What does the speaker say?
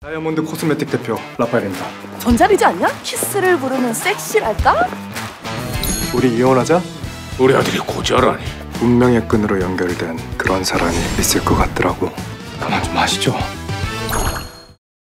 다이아몬드 코스메틱 대표 라파엘입니다. 전자리지 않냐? 키스를 부르는 섹시랄까? 우리 이혼하자? 우리 아들이 고자라니. 운명의 끈으로 연결된 그런 사람이 있을 것 같더라고. 가만 좀 하시죠.